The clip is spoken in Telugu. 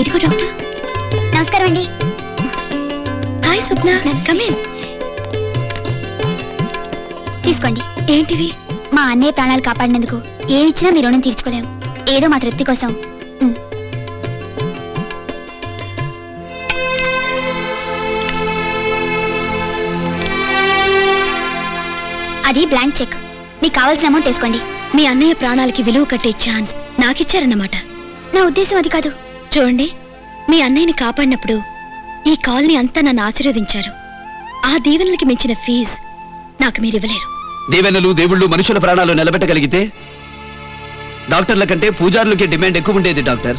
ఇదిగో డాక్టర్. నమస్కారం అండి. హాయ్ స్వప్న కమిన్ తీసుకోండి. ఏంటివి? మా అన్నయ్య ప్రాణాలు కాపాడినందుకు ఏమిచ్చినా మీ రుణం తీర్చుకోలేం ఏదో మా తృప్తి కోసం. అది బ్లాంక్ చెక్. మీకు కావాల్సిన అమౌంట్ వేసుకోండి. మీ అన్నయ్య ప్రాణాలకి విలువ కట్టే ఛాన్స్ నాకిచ్చారన్నమాట. నా ఉద్దేశం అది కాదు. చూడండి మీ అన్నయ్యని కాపాడినప్పుడు ఈ కాలనీ అంతా నన్ను ఆశీర్వదించారు. ఆ దీవెనలకి మించిన ఫీజ్ నాకు మీరు ఇవ్వలేరు. దీవెనలు దేవుళ్ళు మనుషుల ప్రాణాలు నిలబెట్టగలిగితే డాక్టర్ల కంటే పూజారులకి డిమాండ్ ఎక్కువ ఉండేది డాక్టర్.